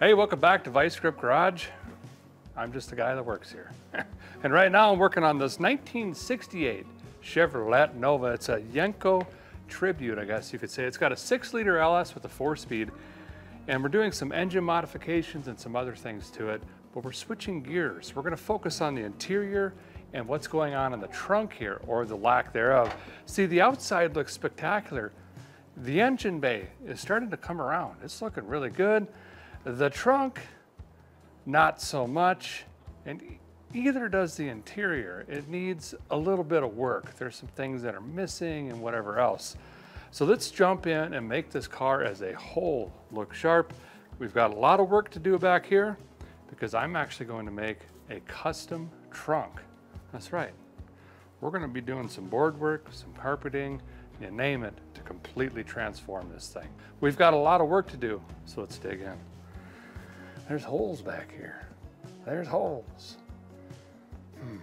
Hey, welcome back to Vice Grip Garage. I'm just the guy that works here. and right now I'm working on this 1968 Chevrolet Nova. It's a Yenko Tribute, I guess you could say. It's got a six liter LS with a four speed, and we're doing some engine modifications and some other things to it, but we're switching gears. We're gonna focus on the interior and what's going on in the trunk here, or the lack thereof. See, the outside looks spectacular. The engine bay is starting to come around. It's looking really good. The trunk, not so much. And either does the interior. It needs a little bit of work. There's some things that are missing and whatever else. So let's jump in and make this car as a whole look sharp. We've got a lot of work to do back here because I'm actually going to make a custom trunk. That's right. We're gonna be doing some board work, some carpeting, you name it, to completely transform this thing. We've got a lot of work to do, so let's dig in. There's holes back here. There's holes. Hmm.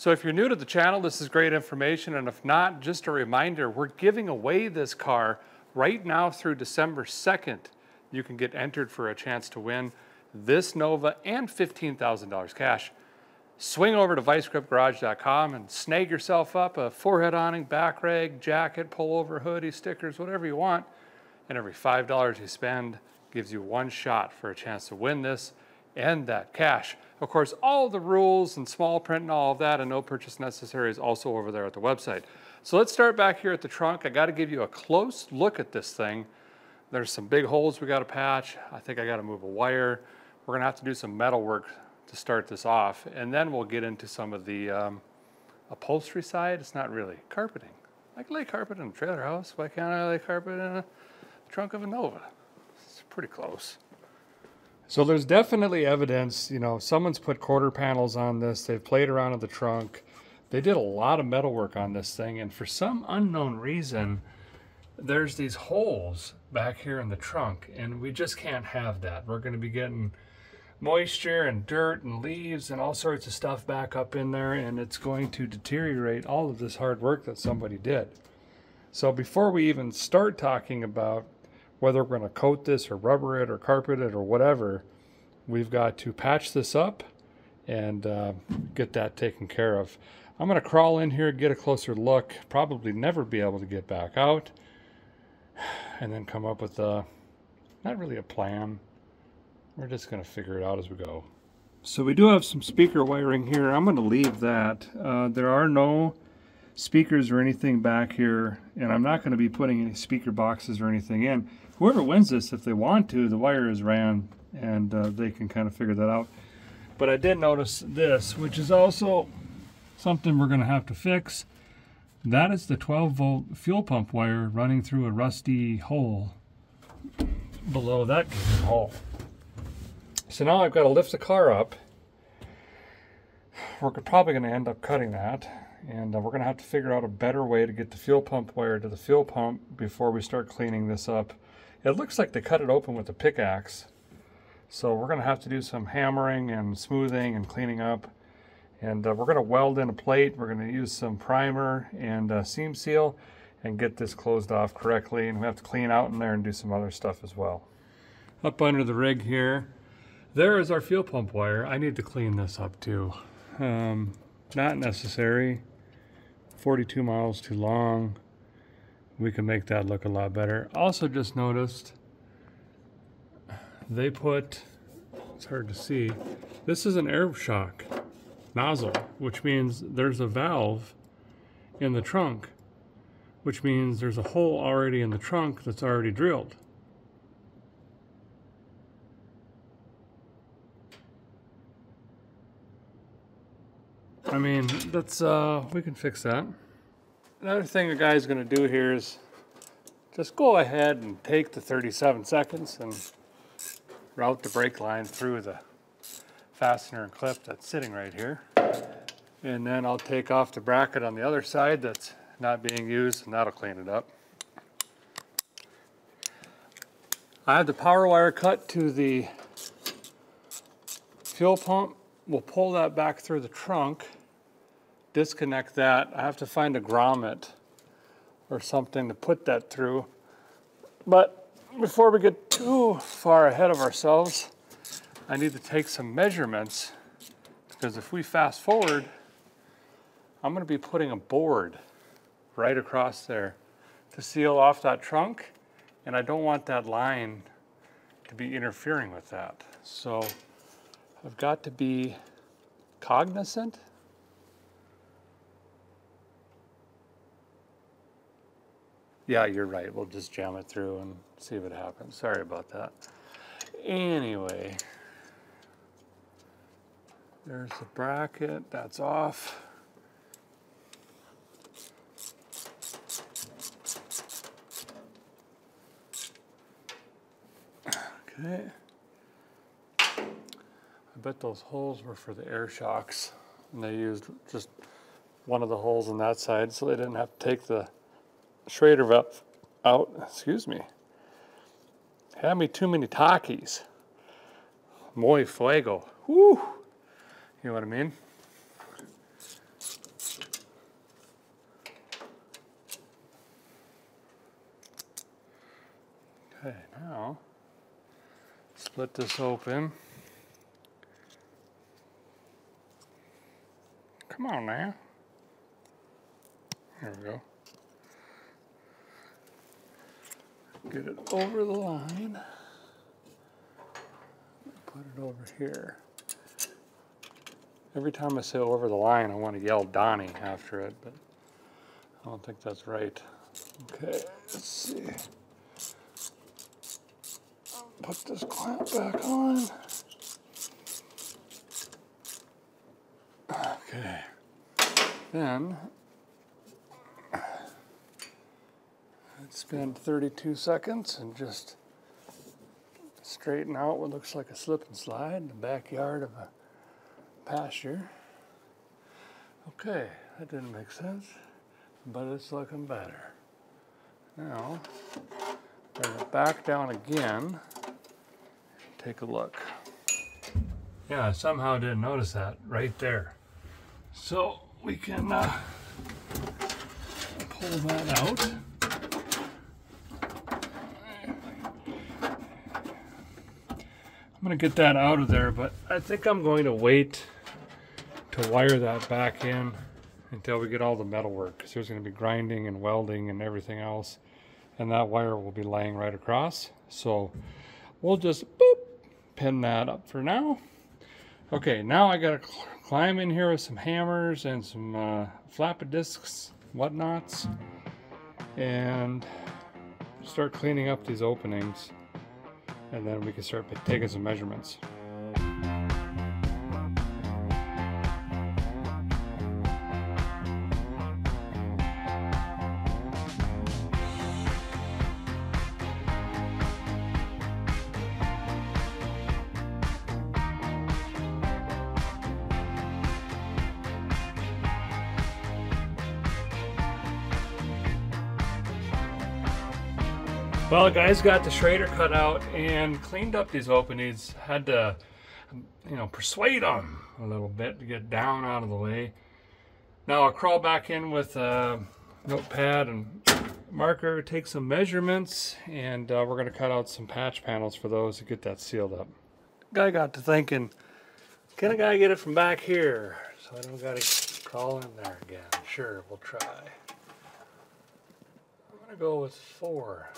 So if you're new to the channel, this is great information. And if not, just a reminder, we're giving away this car right now through December 2nd. You can get entered for a chance to win this Nova and $15,000 cash. Swing over to vicegripgarage.com and snag yourself up a forehead awning, back rag, jacket, pullover, hoodie, stickers, whatever you want. And every $5 you spend gives you one shot for a chance to win this and that cash. Of course, all the rules and small print and all of that and no purchase necessary is also over there at the website. So let's start back here at the trunk. I gotta give you a close look at this thing. There's some big holes we gotta patch. I think I gotta move a wire. We're gonna have to do some metal work to start this off. And then we'll get into some of the um, upholstery side. It's not really carpeting. I can lay carpet in a trailer house. Why can't I lay carpet in a trunk of a Nova? It's pretty close. So there's definitely evidence, you know, someone's put quarter panels on this, they've played around in the trunk. They did a lot of metal work on this thing, and for some unknown reason, there's these holes back here in the trunk, and we just can't have that. We're gonna be getting moisture and dirt and leaves and all sorts of stuff back up in there, and it's going to deteriorate all of this hard work that somebody did. So before we even start talking about whether we're going to coat this or rubber it or carpet it or whatever, we've got to patch this up and uh, get that taken care of. I'm going to crawl in here, get a closer look, probably never be able to get back out, and then come up with a, not really a plan. We're just going to figure it out as we go. So we do have some speaker wiring here. I'm going to leave that. Uh, there are no speakers or anything back here, and I'm not going to be putting any speaker boxes or anything in whoever wins this, if they want to, the wire is ran and uh, they can kind of figure that out. But I did notice this, which is also something we're going to have to fix. That is the 12 volt fuel pump wire running through a rusty hole below that hole. So now I've got to lift the car up. We're probably going to end up cutting that and uh, we're going to have to figure out a better way to get the fuel pump wire to the fuel pump before we start cleaning this up. It looks like they cut it open with a pickaxe. So we're going to have to do some hammering and smoothing and cleaning up. And uh, we're going to weld in a plate. We're going to use some primer and uh, seam seal and get this closed off correctly. And we have to clean out in there and do some other stuff as well. Up under the rig here, there is our fuel pump wire. I need to clean this up too. Um, not necessary. 42 miles too long we can make that look a lot better. Also just noticed they put, it's hard to see, this is an air shock nozzle, which means there's a valve in the trunk, which means there's a hole already in the trunk that's already drilled. I mean, that's, uh, we can fix that. Another thing the guy's gonna do here is just go ahead and take the 37 seconds and route the brake line through the fastener and clip that's sitting right here. And then I'll take off the bracket on the other side that's not being used, and that'll clean it up. I have the power wire cut to the fuel pump. We'll pull that back through the trunk, disconnect that. I have to find a grommet or something to put that through. But before we get too far ahead of ourselves, I need to take some measurements because if we fast forward, I'm going to be putting a board right across there to seal off that trunk and I don't want that line to be interfering with that. So I've got to be cognizant. Yeah, you're right. We'll just jam it through and see what happens. Sorry about that. Anyway, there's the bracket. That's off. Okay. I bet those holes were for the air shocks. And they used just one of the holes on that side so they didn't have to take the Schrader valve out. Excuse me. Had me too many Takis. Muy fuego. You know what I mean? Okay, now split this open. Come on now. There we go. Get it over the line. Put it over here. Every time I say over the line, I want to yell Donnie after it, but I don't think that's right. Okay, let's see put this clamp back on. Okay. Then spend 32 seconds and just straighten out what looks like a slip and slide in the backyard of a pasture. Okay, that didn't make sense, but it's looking better. Now, bring it back down again take a look. Yeah, I somehow didn't notice that right there. So we can uh, pull that out. I'm gonna get that out of there, but I think I'm going to wait to wire that back in until we get all the metal work because there's going to be grinding and welding and everything else and that wire will be laying right across so we'll just boop pin that up for now. Okay, now I gotta climb in here with some hammers and some uh, flapper discs, whatnots, and start cleaning up these openings. And then we can start taking some measurements. Guys got the Schrader cut out and cleaned up these openings. Had to, you know, persuade them a little bit to get down out of the way. Now I'll crawl back in with a notepad and marker, take some measurements, and uh, we're going to cut out some patch panels for those to get that sealed up. Guy got to thinking, can a guy get it from back here? So I don't got to crawl in there again. Sure, we'll try. I'm going to go with four.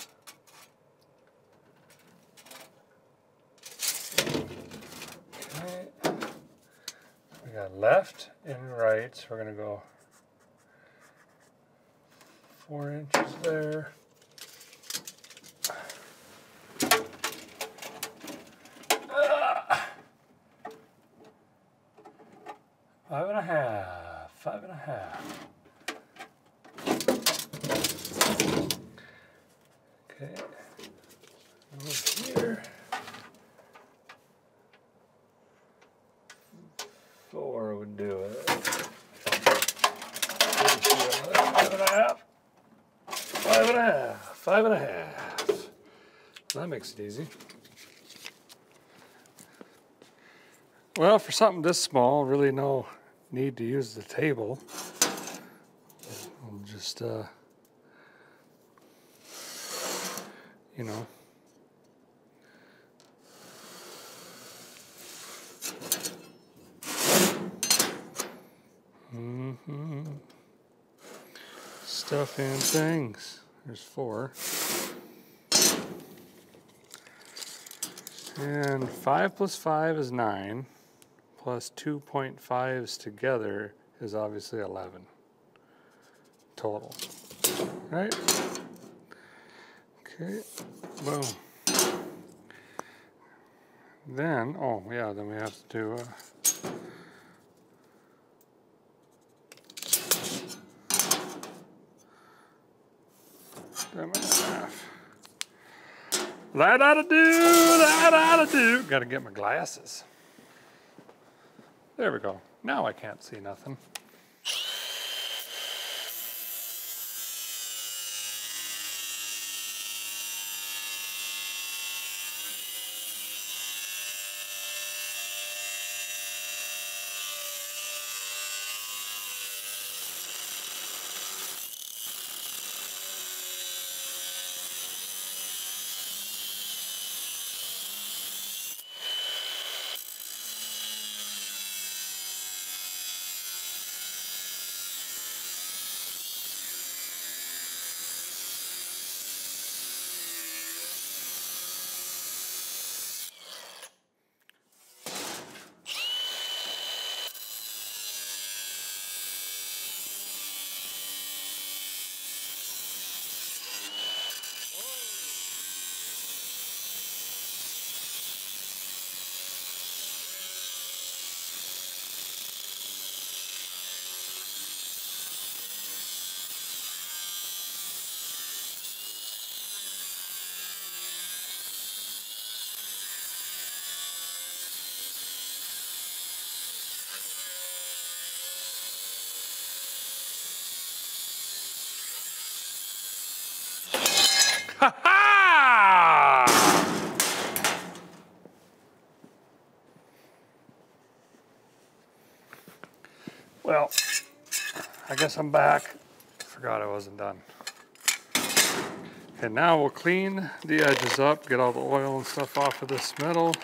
We got left and right, so we're gonna go four inches there. Five and a half, five and a half. Okay, over here. four would do it. Five and a half. Five and a half. That makes it easy. Well, for something this small, really no need to use the table. I'll just, uh, you know, Mm-hmm. Stuff and things. There's four. And 5 plus 5 is 9, plus 2.5s together is obviously 11 total. Right? Okay, boom. Then, oh yeah, then we have to do uh, them in half. That ought to do, that ought to do. Gotta get my glasses. There we go. Now I can't see nothing. Ha ha! Well, Guess I'm back. Forgot I wasn't done. And now we'll clean the edges up, get all the oil and stuff off of this metal.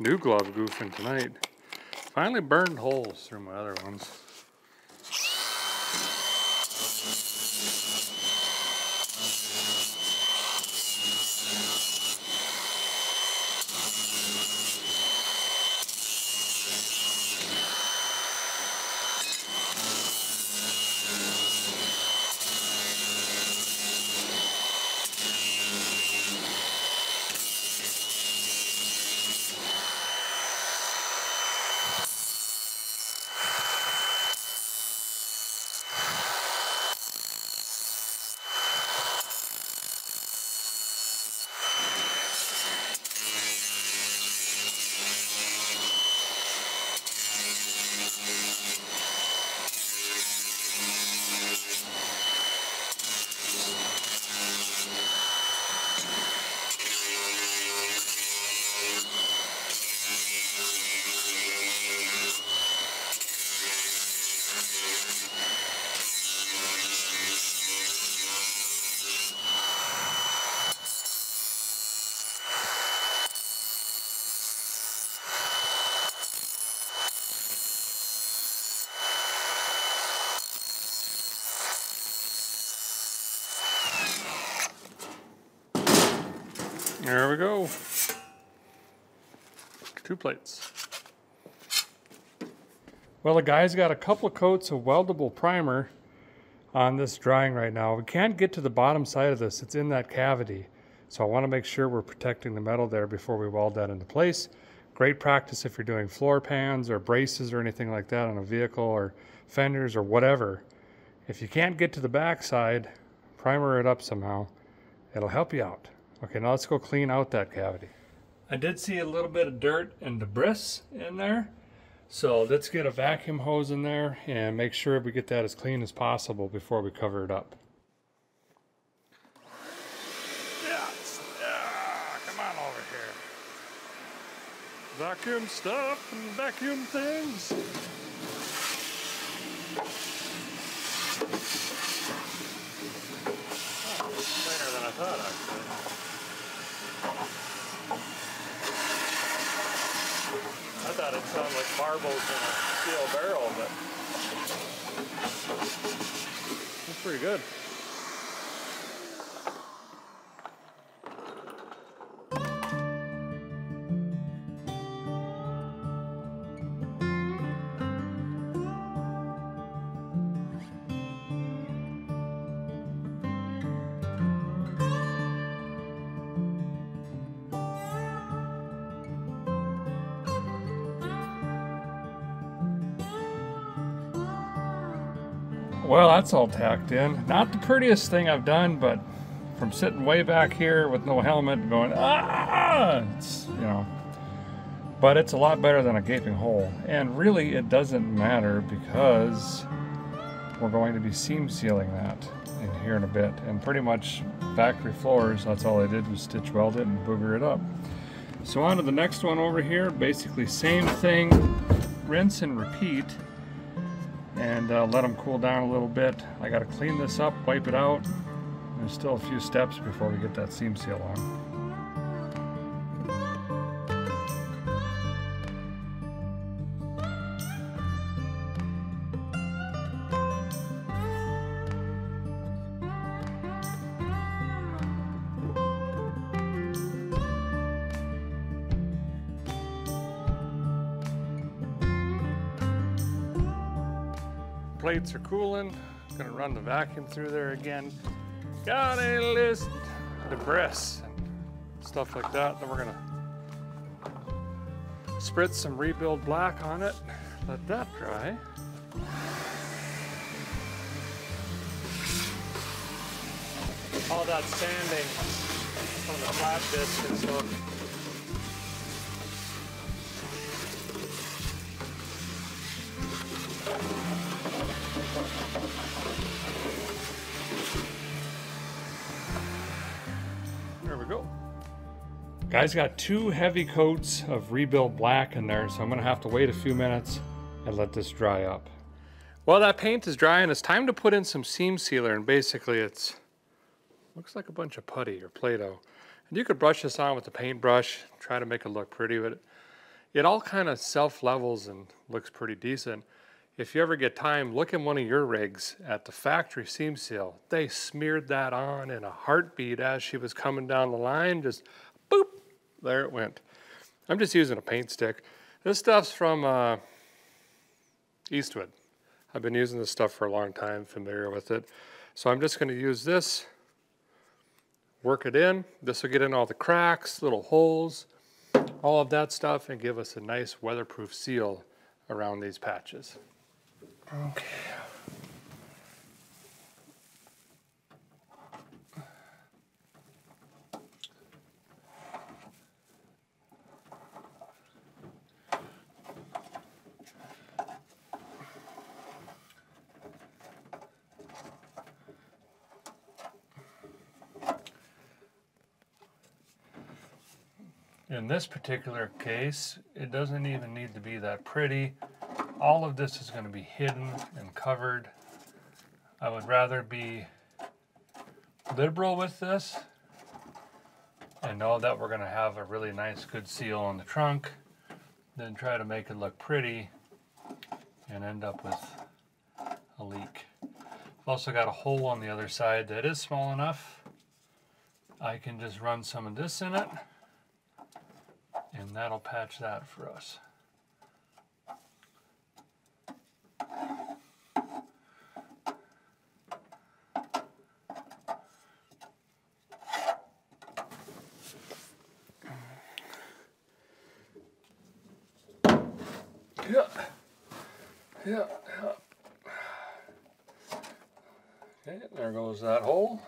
New glove goofing tonight. Finally burned holes through my other ones. There we go. Two plates. Well, the guy's got a couple of coats of weldable primer on this drying right now. We can't get to the bottom side of this. It's in that cavity. So I want to make sure we're protecting the metal there before we weld that into place. Great practice if you're doing floor pans or braces or anything like that on a vehicle or fenders or whatever. If you can't get to the back side, primer it up somehow. It'll help you out. Okay, now let's go clean out that cavity. I did see a little bit of dirt and debris in there. So let's get a vacuum hose in there and make sure we get that as clean as possible before we cover it up. Yeah, yeah come on over here. Vacuum stuff and vacuum things. Oh, cleaner than I thought actually. Thought like marbles in a steel barrel, but that's pretty good. Well, that's all tacked in. Not the prettiest thing I've done, but from sitting way back here with no helmet going, ah, it's, you know, but it's a lot better than a gaping hole. And really, it doesn't matter because we're going to be seam sealing that in here in a bit. And pretty much factory floors, that's all I did was stitch weld it and booger it up. So on to the next one over here, basically same thing, rinse and repeat and uh, let them cool down a little bit. I got to clean this up, wipe it out. There's still a few steps before we get that seam seal on. Plates are cooling. Gonna run the vacuum through there again. Got a list debris and stuff like that. Then we're gonna spritz some rebuild black on it. Let that dry. All that sanding on the flat disc and stuff Guys got two heavy coats of Rebuild Black in there, so I'm gonna have to wait a few minutes and let this dry up. Well, that paint is dry and it's time to put in some seam sealer and basically it's, looks like a bunch of putty or Play-Doh. And you could brush this on with a paintbrush, try to make it look pretty, but it all kind of self-levels and looks pretty decent. If you ever get time, look in one of your rigs at the factory seam seal. They smeared that on in a heartbeat as she was coming down the line, just boop, there it went. I'm just using a paint stick. This stuff's from uh, Eastwood. I've been using this stuff for a long time, familiar with it. So I'm just gonna use this, work it in. This will get in all the cracks, little holes, all of that stuff and give us a nice weatherproof seal around these patches. Okay. In this particular case, it doesn't even need to be that pretty. All of this is going to be hidden and covered. I would rather be liberal with this and know that we're going to have a really nice good seal on the trunk than try to make it look pretty and end up with a leak. I've also got a hole on the other side that is small enough. I can just run some of this in it that'll patch that for us. Yeah, yeah, yeah. Okay, there goes that hole.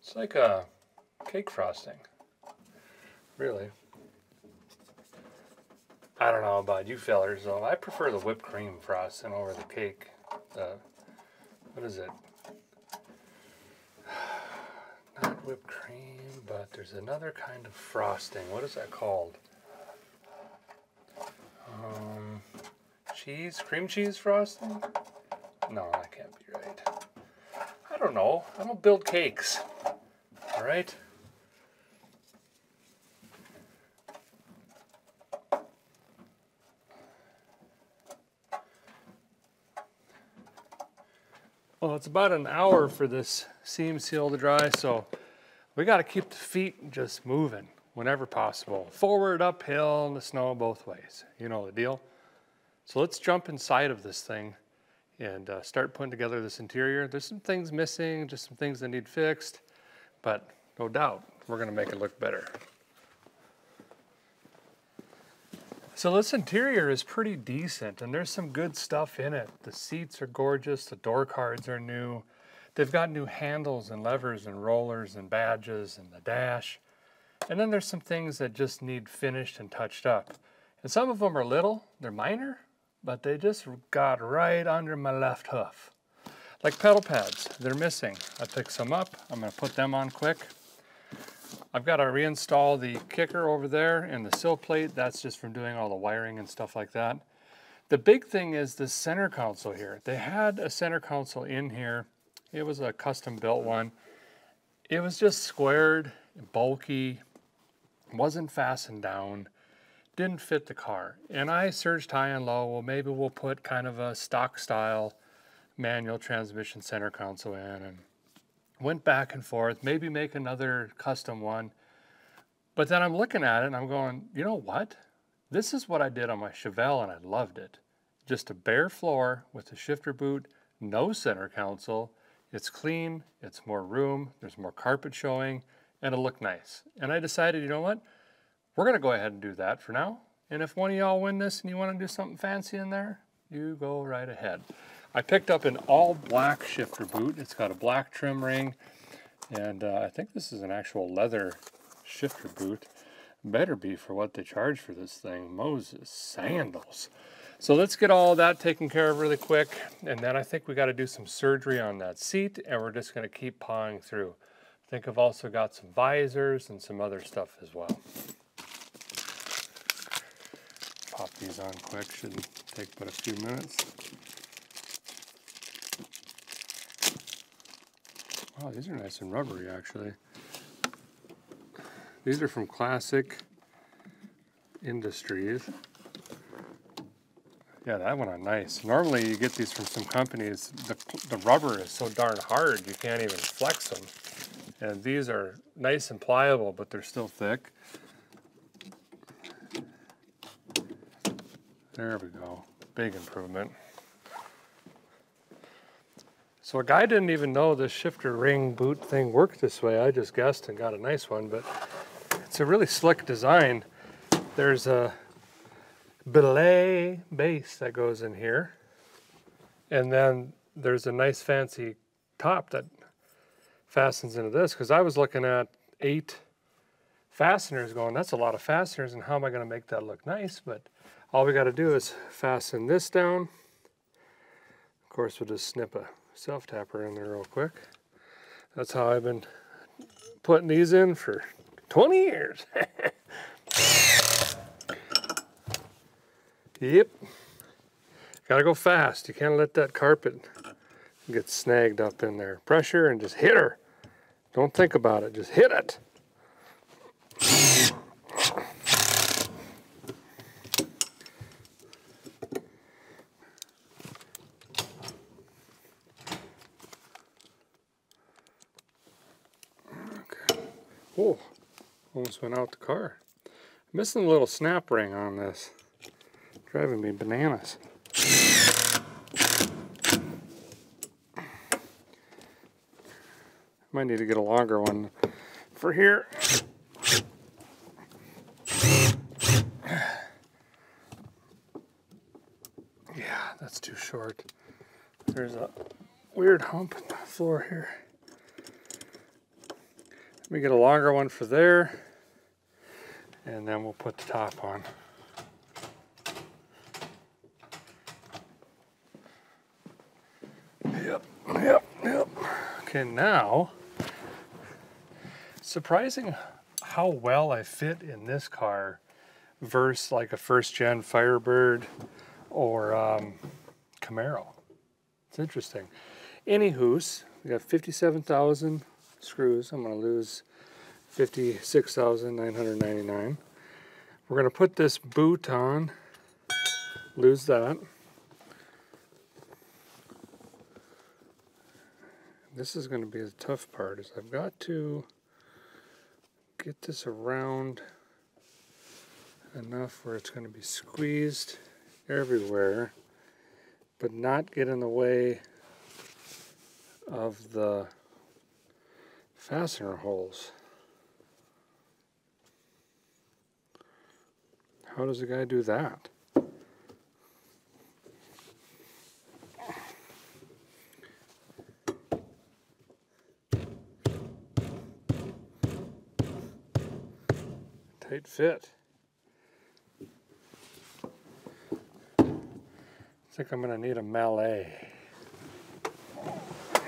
It's like a cake frosting, really. I don't know about you fellers though. I prefer the whipped cream frosting over the cake. What is it? Not whipped cream, but there's another kind of frosting. What is that called? Um, cheese, cream cheese frosting? No, that can't be right. I don't know. I don't build cakes. All right. Well, it's about an hour for this seam seal to dry, so we got to keep the feet just moving whenever possible. Forward, uphill, in the snow, both ways. You know the deal. So let's jump inside of this thing and uh, start putting together this interior. There's some things missing, just some things that need fixed, but no doubt we're gonna make it look better. So this interior is pretty decent and there's some good stuff in it. The seats are gorgeous, the door cards are new. They've got new handles and levers and rollers and badges and the dash. And then there's some things that just need finished and touched up. And some of them are little, they're minor, but they just got right under my left hoof. Like pedal pads, they're missing. I picked some up, I'm gonna put them on quick. I've got to reinstall the kicker over there and the sill plate. That's just from doing all the wiring and stuff like that. The big thing is the center console here. They had a center console in here. It was a custom built one. It was just squared, bulky, wasn't fastened down, didn't fit the car. And I searched high and low. Well, maybe we'll put kind of a stock style manual transmission center console in and went back and forth, maybe make another custom one. But then I'm looking at it and I'm going, you know what? This is what I did on my Chevelle and I loved it. Just a bare floor with a shifter boot, no center console. It's clean, it's more room, there's more carpet showing, and it'll look nice. And I decided, you know what? We're gonna go ahead and do that for now. And if one of y'all win this and you wanna do something fancy in there, you go right ahead. I picked up an all black shifter boot. It's got a black trim ring, and uh, I think this is an actual leather shifter boot. Better be for what they charge for this thing. Moses sandals. So let's get all that taken care of really quick, and then I think we got to do some surgery on that seat, and we're just going to keep pawing through. I think I've also got some visors and some other stuff as well. Pop these on quick, shouldn't take but a few minutes. Oh, these are nice and rubbery, actually. These are from Classic Industries. Yeah, that one are nice. Normally you get these from some companies, the, the rubber is so darn hard you can't even flex them. And these are nice and pliable, but they're still thick. There we go. Big improvement. So a guy didn't even know this shifter ring boot thing worked this way. I just guessed and got a nice one, but it's a really slick design. There's a belay base that goes in here. And then there's a nice fancy top that fastens into this because I was looking at eight fasteners going, that's a lot of fasteners and how am I going to make that look nice? But all we got to do is fasten this down. Of course, we'll just snip a self tapper in there real quick. That's how I've been putting these in for 20 years. yep. Gotta go fast. You can't let that carpet get snagged up in there. Pressure and just hit her. Don't think about it, just hit it. Oh, almost went out the car. I'm Missing a little snap ring on this. Driving me bananas. Might need to get a longer one for here. Yeah, that's too short. There's a weird hump in the floor here. Let me get a longer one for there. And then we'll put the top on. Yep, yep, yep. Okay, now, surprising how well I fit in this car versus like a first gen Firebird or um, Camaro. It's interesting. Anywho's, we got 57,000 screws. I'm to lose 56,999. We're going to put this boot on, lose that. This is going to be the tough part is I've got to get this around enough where it's going to be squeezed everywhere but not get in the way of the fastener holes. How does a guy do that? Tight fit. I think I'm going to need a mallet.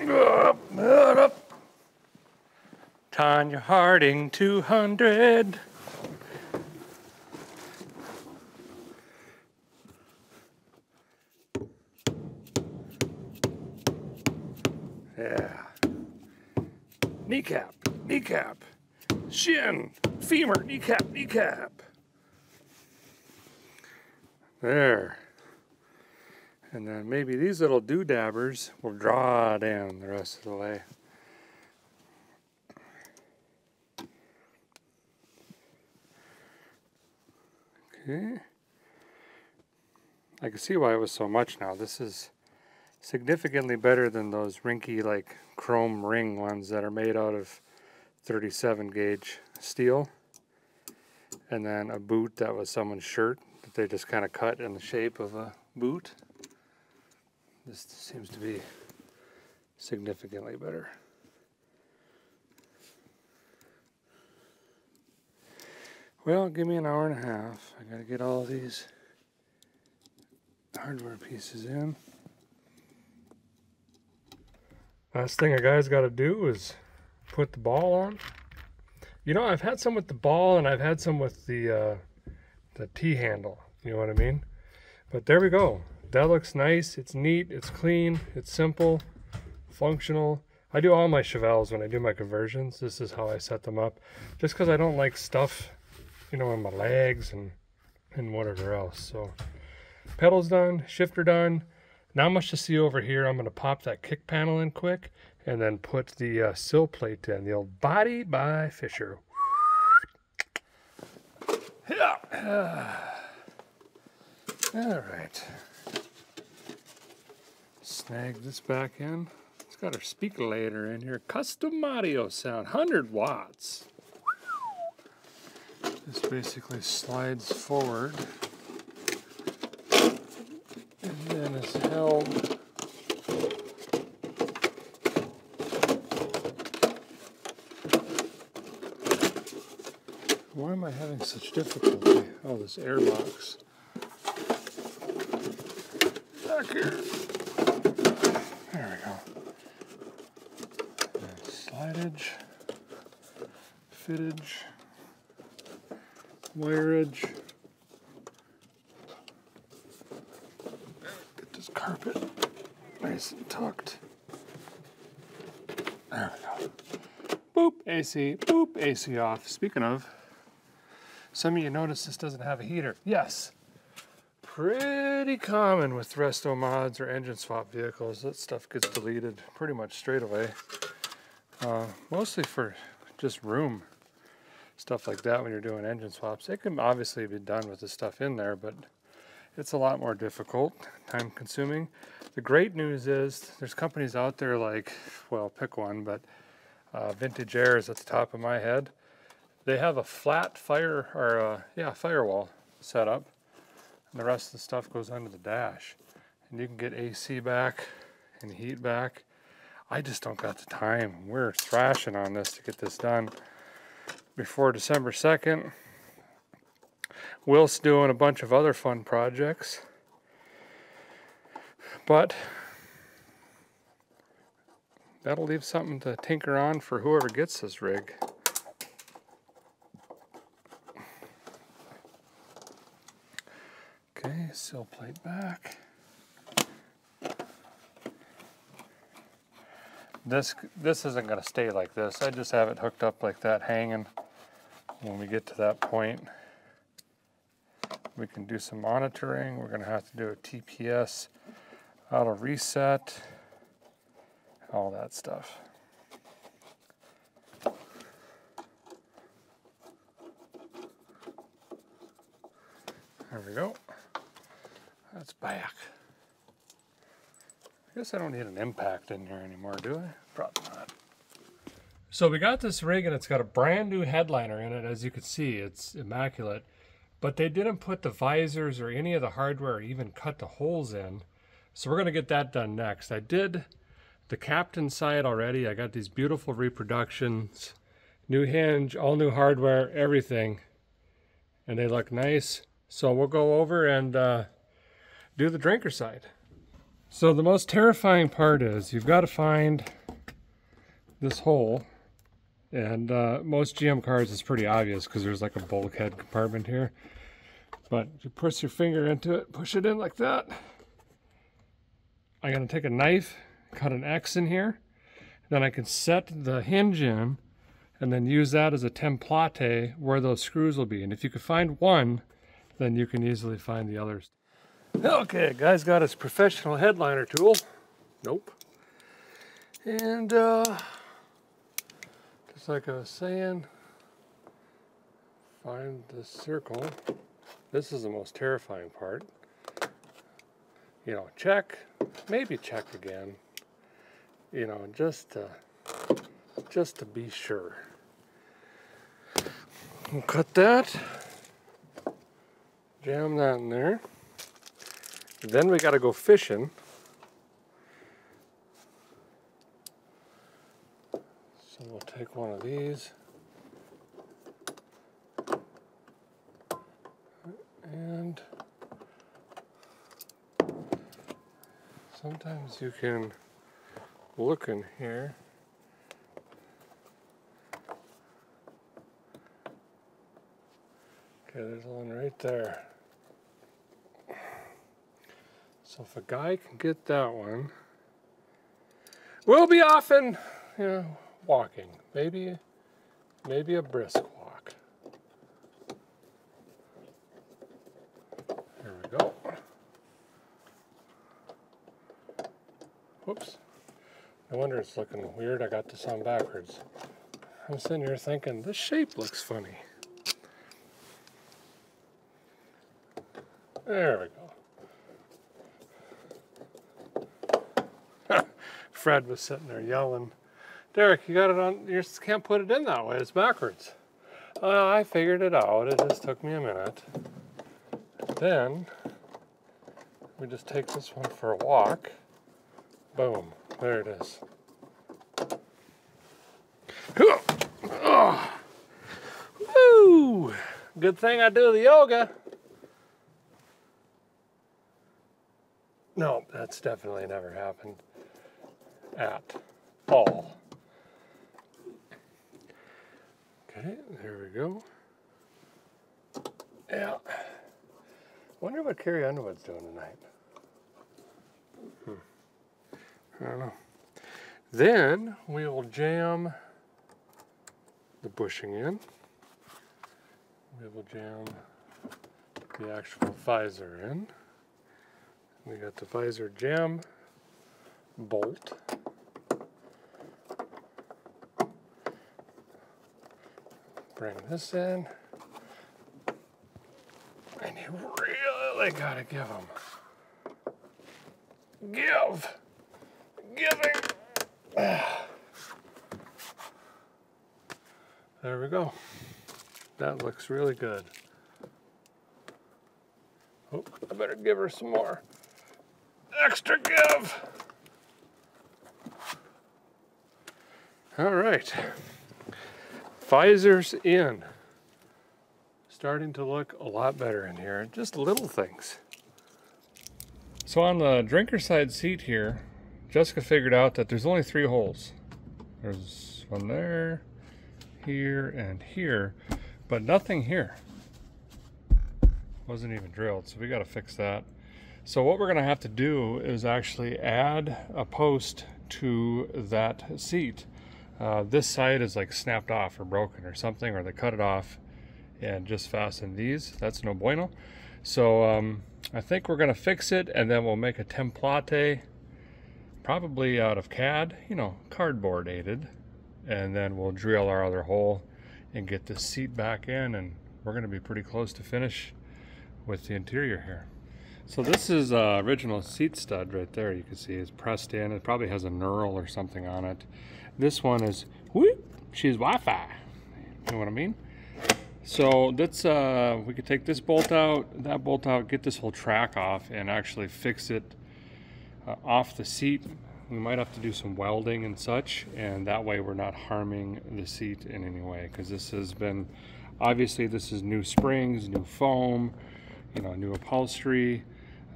Up, up. Tonya Harding 200. Kneecap, kneecap, shin, femur, kneecap, kneecap. There. And then maybe these little doodabbers will draw down the rest of the way. Okay. I can see why it was so much now. This is significantly better than those rinky like chrome ring ones that are made out of 37 gauge steel. And then a boot that was someone's shirt that they just kind of cut in the shape of a boot. This seems to be significantly better. Well, give me an hour and a half. I gotta get all these hardware pieces in. Last thing a guy's got to do is put the ball on. You know, I've had some with the ball and I've had some with the uh, the T handle. You know what I mean? But there we go that looks nice. It's neat. It's clean. It's simple, functional. I do all my Chevelles when I do my conversions. This is how I set them up. Just because I don't like stuff, you know, in my legs and, and whatever else. So pedals done, shifter done. Not much to see over here. I'm going to pop that kick panel in quick and then put the uh, sill plate in. The old body by Fisher. Yeah. All right snag this back in. It's got our Speakolator in here. Custom audio sound, 100 watts. This basically slides forward and is held Why am I having such difficulty? Oh, this airbox. Back here. There we go. And slidage, fittage, wireage. Get this carpet nice and tucked. There we go. Boop, AC, boop, AC off. Speaking of, some of you notice this doesn't have a heater. Yes, pretty common with resto mods or engine swap vehicles. That stuff gets deleted pretty much straight away. Uh, mostly for just room, stuff like that when you're doing engine swaps. It can obviously be done with the stuff in there, but it's a lot more difficult, time consuming. The great news is there's companies out there like, well, pick one, but uh, Vintage Air is at the top of my head. They have a flat fire, or uh, yeah, firewall set up, and the rest of the stuff goes under the dash. And you can get AC back and heat back I just don't got the time. We're thrashing on this to get this done before December 2nd. Will's doing a bunch of other fun projects. But that'll leave something to tinker on for whoever gets this rig. Okay, sill plate back. This this isn't going to stay like this. I just have it hooked up like that hanging. When we get to that point, we can do some monitoring. We're going to have to do a TPS auto reset, all that stuff. There we go. That's back. I guess I don't need an impact in here anymore, do I? Probably not. So we got this rig and it's got a brand new headliner in it. As you can see, it's immaculate. But they didn't put the visors or any of the hardware or even cut the holes in. So we're going to get that done next. I did the captain side already. I got these beautiful reproductions. New hinge, all new hardware, everything. And they look nice. So we'll go over and uh, do the drinker side. So the most terrifying part is you've got to find this hole. And uh, most GM cars is pretty obvious because there's like a bulkhead compartment here. But you push your finger into it, push it in like that. I'm going to take a knife, cut an X in here. Then I can set the hinge in and then use that as a template where those screws will be. And if you can find one, then you can easily find the others. Okay, guy's got his professional headliner tool. Nope. And uh, like I was saying, find the circle. This is the most terrifying part. You know, check, maybe check again. You know, just to, just to be sure. We'll cut that. Jam that in there. Then we got to go fishing. So we'll take one of these. And sometimes you can look in here. Okay, there's one right there. So if a guy can get that one, we'll be off and, you know, walking. Maybe, maybe a brisk walk. There we go. Whoops. No wonder it's looking weird. I got this on backwards. I'm sitting here thinking, this shape looks funny. There we go. Fred was sitting there yelling, Derek, you got it on, you just can't put it in that way, it's backwards. Uh, I figured it out, it just took me a minute. Then, we just take this one for a walk. Boom, there it is. Woo! Good thing I do the yoga. No, that's definitely never happened at all. There we go. Yeah. Wonder what Carrie Underwood's doing tonight. Hmm. I don't know. Then we will jam the bushing in. We will jam the actual visor in. We got the visor jam bolt. Bring this in. And you really gotta give them. Give! Giving! There we go. That looks really good. Oh, I better give her some more. Extra give! All right. Visors in. Starting to look a lot better in here. Just little things. So on the drinker side seat here, Jessica figured out that there's only three holes. There's one there, here, and here, but nothing here. Wasn't even drilled, so we gotta fix that. So what we're gonna have to do is actually add a post to that seat. Uh, this side is like snapped off or broken or something, or they cut it off and just fasten these. That's no bueno. So um, I think we're gonna fix it and then we'll make a template, probably out of CAD, you know, cardboard aided. And then we'll drill our other hole and get the seat back in and we're gonna be pretty close to finish with the interior here. So this is uh, original seat stud right there. You can see it's pressed in. It probably has a knurl or something on it. This one is, whoop, she's Wi-Fi. You know what I mean? So that's, uh, we could take this bolt out, that bolt out, get this whole track off and actually fix it uh, off the seat. We might have to do some welding and such, and that way we're not harming the seat in any way because this has been, obviously this is new springs, new foam, you know, new upholstery,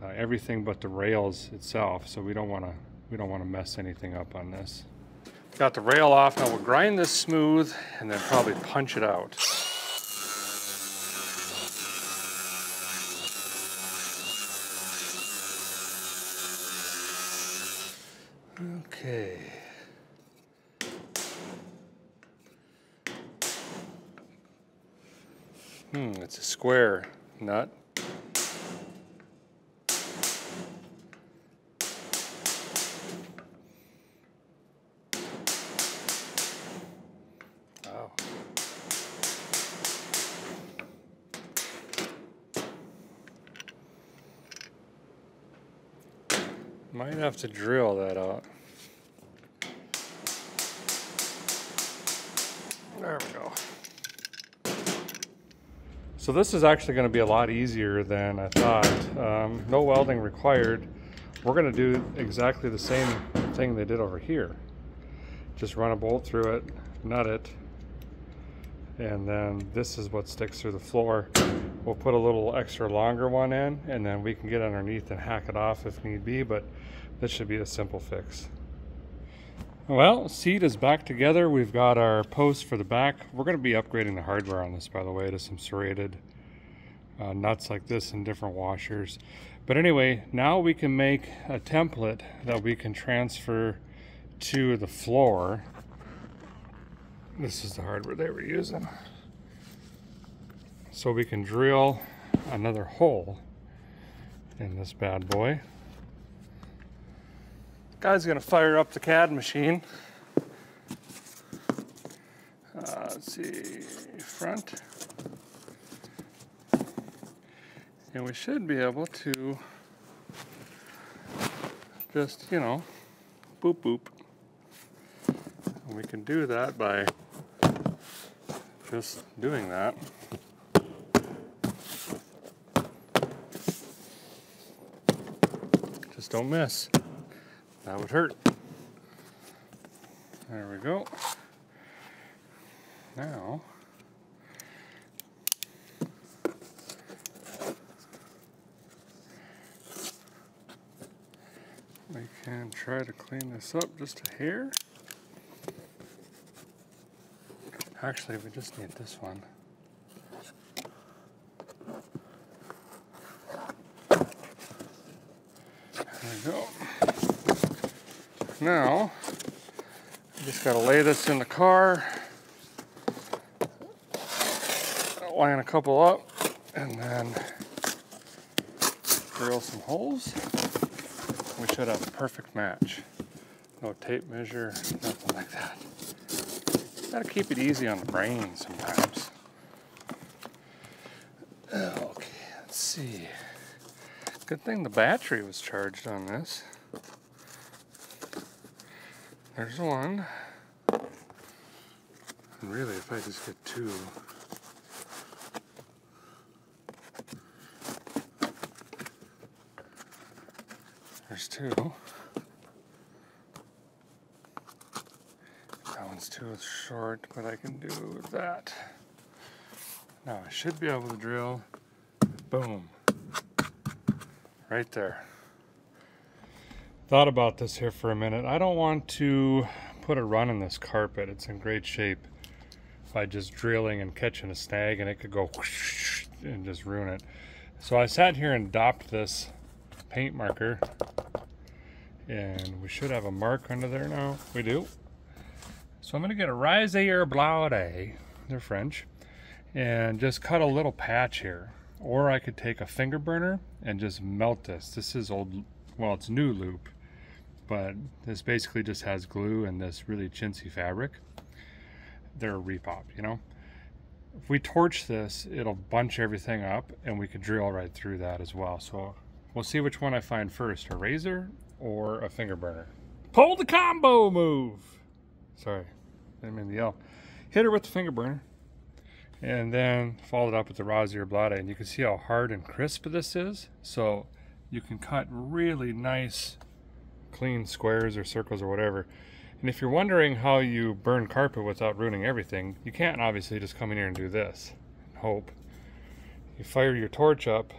uh, everything but the rails itself. So we don't want to we don't want to mess anything up on this. Got the rail off. Now we'll grind this smooth and then probably punch it out. Okay. Hmm, it's a square nut. Might have to drill that out. There we go. So this is actually going to be a lot easier than I thought. Um, no welding required. We're going to do exactly the same thing they did over here. Just run a bolt through it, nut it, and then this is what sticks through the floor. We'll put a little extra longer one in and then we can get underneath and hack it off if need be, but this should be a simple fix. Well, seat is back together. We've got our post for the back. We're going to be upgrading the hardware on this, by the way, to some serrated uh, nuts like this and different washers. But anyway, now we can make a template that we can transfer to the floor. This is the hardware they were using so we can drill another hole in this bad boy. Guy's gonna fire up the CAD machine. Uh, let's see, front. And we should be able to just, you know, boop boop. And we can do that by just doing that. Just don't miss. That would hurt. There we go. Now, we can try to clean this up just a hair. Actually, we just need this one. go. Now, I just got to lay this in the car, line a couple up, and then drill some holes. We should have a perfect match. No tape measure, nothing like that. Gotta keep it easy on the brain sometimes. Okay, let's see. Good thing the battery was charged on this. There's one. And really, if I just get two. There's two. That one's too short, but I can do that. Now I should be able to drill, boom, right there. Thought about this here for a minute. I don't want to put a run in this carpet. It's in great shape by just drilling and catching a snag and it could go and just ruin it. So I sat here and dopped this paint marker and we should have a mark under there now. We do. So I'm to get a Rasier Blaude, they're French, and just cut a little patch here. Or I could take a finger burner and just melt this. This is old, well, it's new loop, but this basically just has glue and this really chintzy fabric. They're a repop, you know? If we torch this, it'll bunch everything up and we could drill right through that as well. So we'll see which one I find first, a razor or a finger burner. Pull the combo move. Sorry, I didn't mean to yell. Hit her with the finger burner and then followed up with the Rasier Blade. And you can see how hard and crisp this is. So you can cut really nice, clean squares or circles or whatever. And if you're wondering how you burn carpet without ruining everything, you can't obviously just come in here and do this and hope. You fire your torch up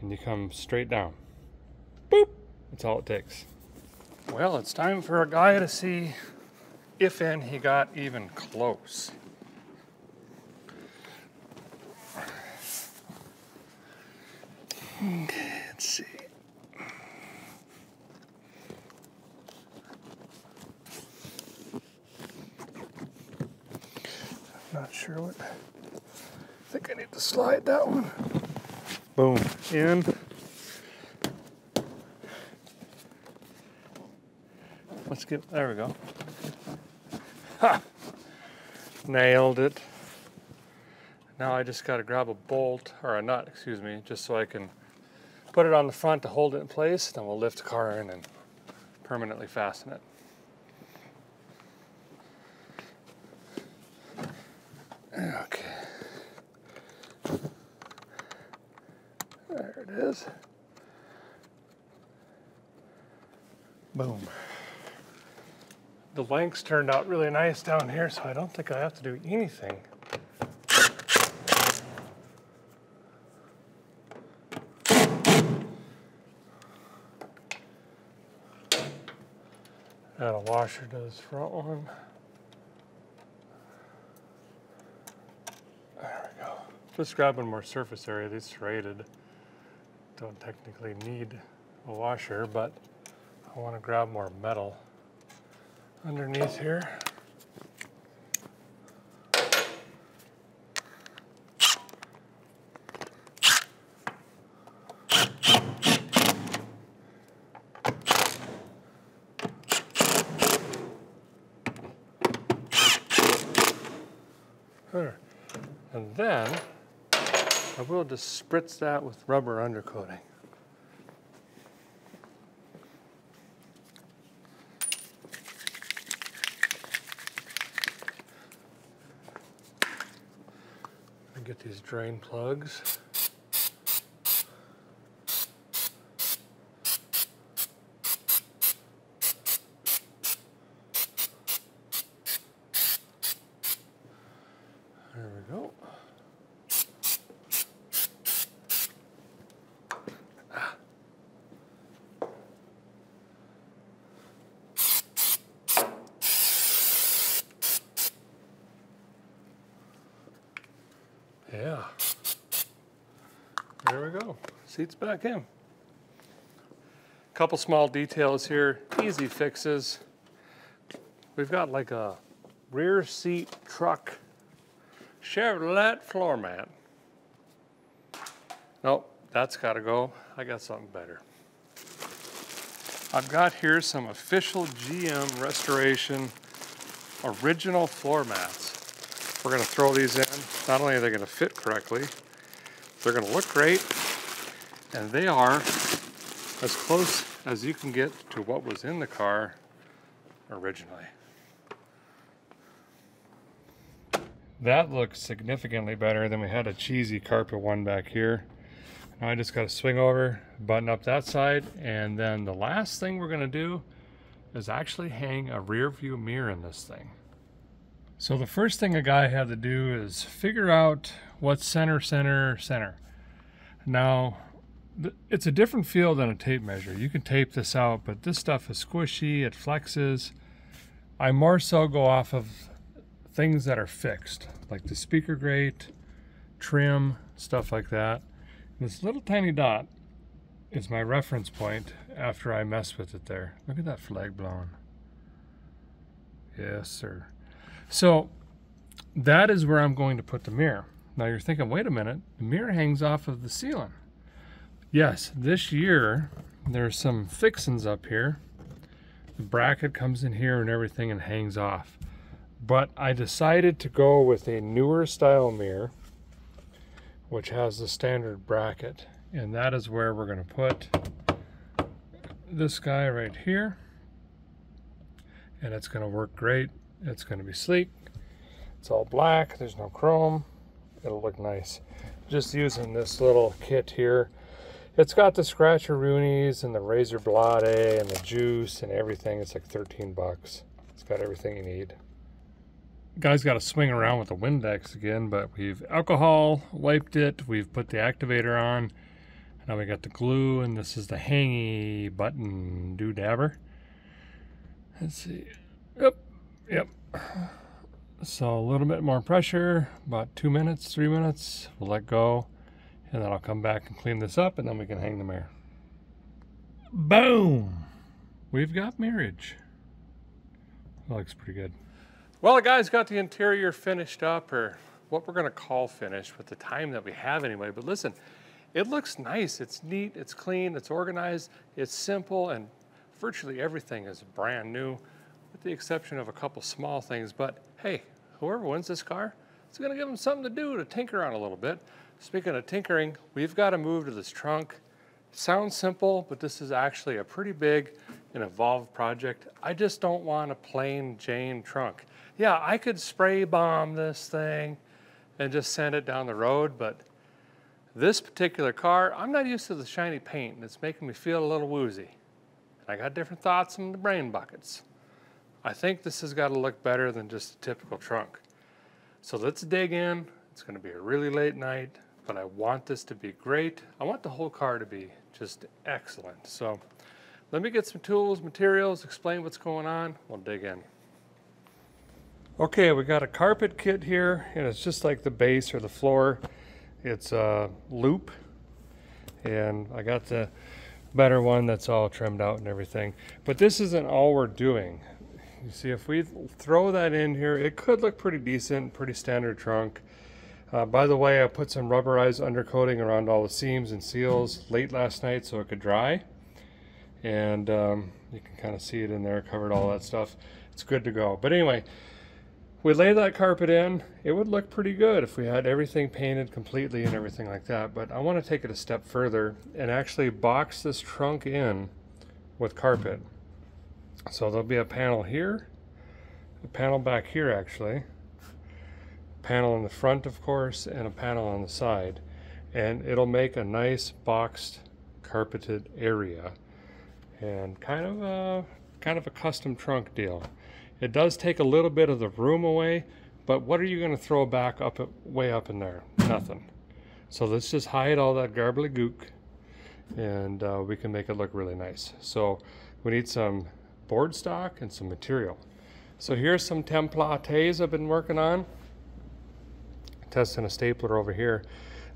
and you come straight down. Boop! That's all it takes. Well, it's time for a guy to see if and he got even close. Let's see. Not sure what. I think I need to slide that one. Boom. In. Let's get, there we go. Ha! Nailed it. Now I just got to grab a bolt, or a nut, excuse me, just so I can put it on the front to hold it in place. Then we'll lift the car in and permanently fasten it. Okay. There it is. Boom. The lengths turned out really nice down here, so I don't think I have to do anything. Add a washer to this front one. There we go. Just grabbing more surface area. These serrated don't technically need a washer, but I want to grab more metal underneath here. There. And then I will just spritz that with rubber undercoating. get these drain plugs. There we go. Yeah. There we go. Seats back in. A couple small details here, easy fixes. We've got like a rear seat truck Chevrolet floor mat. Nope, that's gotta go. I got something better. I've got here some official GM restoration original floor mats. We're gonna throw these in. Not only are they gonna fit correctly, they're gonna look great, and they are as close as you can get to what was in the car originally. That looks significantly better than we had a cheesy carpet one back here. Now I just got to swing over, button up that side, and then the last thing we're going to do is actually hang a rear view mirror in this thing. So the first thing a guy had to do is figure out what's center, center, center. Now, it's a different feel than a tape measure. You can tape this out, but this stuff is squishy, it flexes. I more so go off of things that are fixed, like the speaker grate, trim, stuff like that. This little tiny dot is my reference point after I mess with it there. Look at that flag blowing. Yes, sir. So that is where I'm going to put the mirror. Now you're thinking, wait a minute, the mirror hangs off of the ceiling. Yes, this year there's some fixins up here. The bracket comes in here and everything and hangs off. But I decided to go with a newer style mirror, which has the standard bracket. And that is where we're going to put this guy right here. And it's going to work great. It's going to be sleek. It's all black. There's no chrome. It'll look nice. Just using this little kit here. It's got the scratcheroonies and the razor blade and the juice and everything. It's like 13 bucks. It's got everything you need. Guy's got to swing around with the Windex again, but we've alcohol wiped it. We've put the activator on. Now we got the glue, and this is the hangy button doodabber. Let's see. Yep, yep. So a little bit more pressure, about two minutes, three minutes. We'll let go, and then I'll come back and clean this up, and then we can hang the mirror. Boom! We've got marriage. That looks pretty good. Well, the guys got the interior finished up, or what we're going to call finished with the time that we have anyway. But listen, it looks nice. It's neat, it's clean, it's organized, it's simple, and virtually everything is brand new with the exception of a couple small things. But hey, whoever wins this car, it's gonna give them something to do to tinker on a little bit. Speaking of tinkering, we've got to move to this trunk. Sounds simple, but this is actually a pretty big and involved project. I just don't want a plain Jane trunk. Yeah, I could spray bomb this thing and just send it down the road, but this particular car, I'm not used to the shiny paint and it's making me feel a little woozy. I got different thoughts in the brain buckets. I think this has got to look better than just a typical trunk. So let's dig in. It's going to be a really late night, but I want this to be great. I want the whole car to be just excellent. So let me get some tools, materials, explain what's going on. We'll dig in. Okay, we got a carpet kit here, and it's just like the base or the floor. It's a loop, and I got the better one that's all trimmed out and everything. But this isn't all we're doing. You see, if we throw that in here, it could look pretty decent, pretty standard trunk. Uh, by the way, I put some rubberized undercoating around all the seams and seals late last night so it could dry. And um, you can kind of see it in there, covered all that stuff. It's good to go. But anyway, we lay that carpet in, it would look pretty good if we had everything painted completely and everything like that. But I want to take it a step further and actually box this trunk in with carpet. So there'll be a panel here, a panel back here actually, panel in the front of course, and a panel on the side. And it'll make a nice boxed carpeted area and kind of a kind of a custom trunk deal. It does take a little bit of the room away, but what are you going to throw back up way up in there? Nothing. So let's just hide all that garbly gook and uh, we can make it look really nice. So we need some board stock and some material. So here's some templates I've been working on. Testing a stapler over here.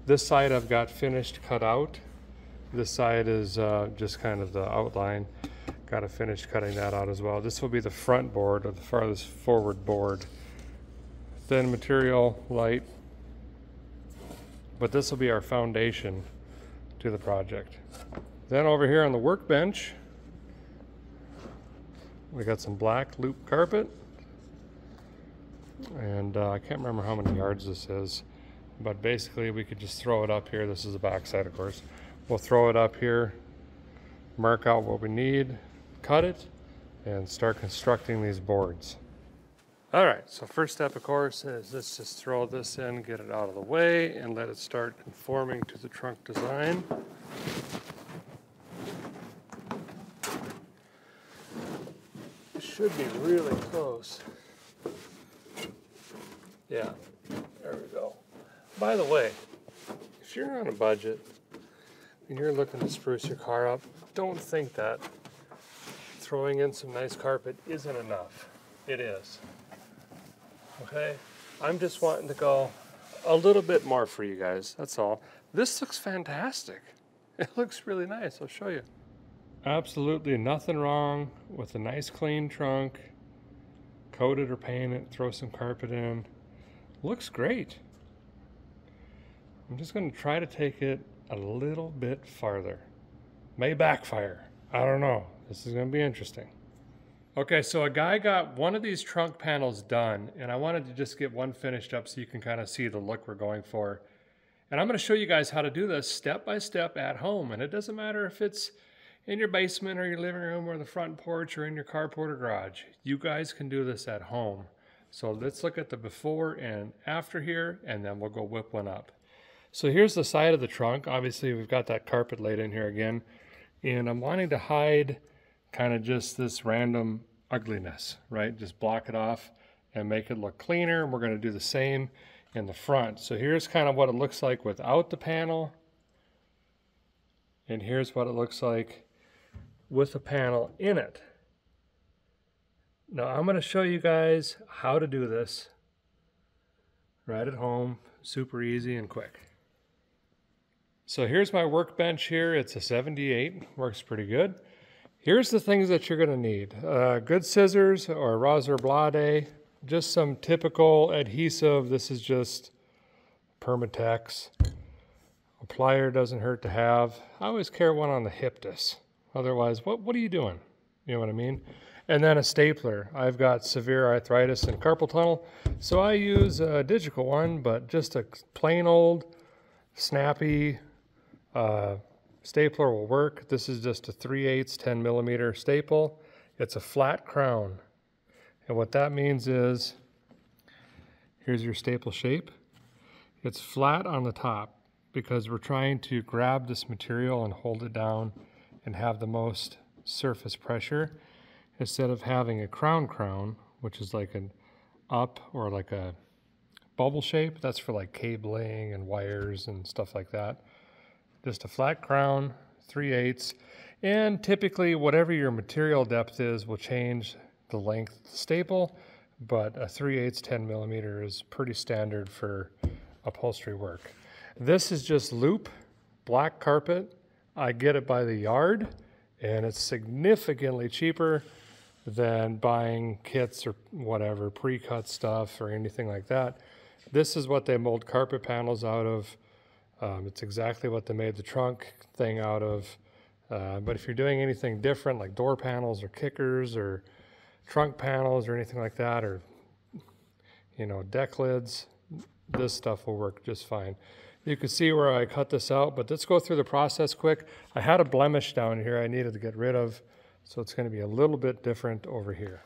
This side I've got finished cut out. This side is uh, just kind of the outline. Got to finish cutting that out as well. This will be the front board or the farthest forward board. Thin material, light. But this will be our foundation to the project. Then over here on the workbench, we got some black loop carpet. And uh, I can't remember how many yards this is, but basically we could just throw it up here. This is the back side, of course. We'll throw it up here, mark out what we need, cut it, and start constructing these boards. All right, so first step, of course, is let's just throw this in, get it out of the way, and let it start conforming to the trunk design. should be really close. Yeah, there we go. By the way, if you're on a budget and you're looking to spruce your car up, don't think that throwing in some nice carpet isn't enough. It is. Okay? I'm just wanting to go a little bit more for you guys. That's all. This looks fantastic. It looks really nice. I'll show you. Absolutely nothing wrong with a nice clean trunk. Coat it or paint it, throw some carpet in. Looks great. I'm just going to try to take it a little bit farther. May backfire. I don't know. This is going to be interesting. Okay, so a guy got one of these trunk panels done, and I wanted to just get one finished up so you can kind of see the look we're going for. And I'm going to show you guys how to do this step by step at home. And it doesn't matter if it's in your basement or your living room or the front porch or in your carport or garage. You guys can do this at home. So let's look at the before and after here, and then we'll go whip one up. So here's the side of the trunk. Obviously, we've got that carpet laid in here again. And I'm wanting to hide kind of just this random ugliness, right? Just block it off and make it look cleaner. We're going to do the same in the front. So here's kind of what it looks like without the panel. And here's what it looks like with the panel in it. Now I'm going to show you guys how to do this right at home, super easy and quick. So here's my workbench here. It's a 78, works pretty good. Here's the things that you're going to need. Uh, good scissors or Razor blade, just some typical adhesive. This is just Permatex. A plier doesn't hurt to have. I always carry one on the hip disc. Otherwise, what, what are you doing? You know what I mean? And then a stapler. I've got severe arthritis and carpal tunnel, so I use a digital one, but just a plain old, snappy, uh, Stapler will work. This is just a 3 8 10 millimeter staple. It's a flat crown. And what that means is, here's your staple shape. It's flat on the top because we're trying to grab this material and hold it down and have the most surface pressure instead of having a crown crown, which is like an up or like a bubble shape. That's for like cabling and wires and stuff like that just a flat crown, 3 eighths, and typically whatever your material depth is will change the length of the staple, but a 3 eighths 10 millimeter is pretty standard for upholstery work. This is just loop, black carpet. I get it by the yard, and it's significantly cheaper than buying kits or whatever, pre-cut stuff or anything like that. This is what they mold carpet panels out of. Um, it's exactly what they made the trunk thing out of. Uh, but if you're doing anything different, like door panels or kickers or trunk panels or anything like that, or you know deck lids, this stuff will work just fine. You can see where I cut this out, but let's go through the process quick. I had a blemish down here I needed to get rid of, so it's going to be a little bit different over here.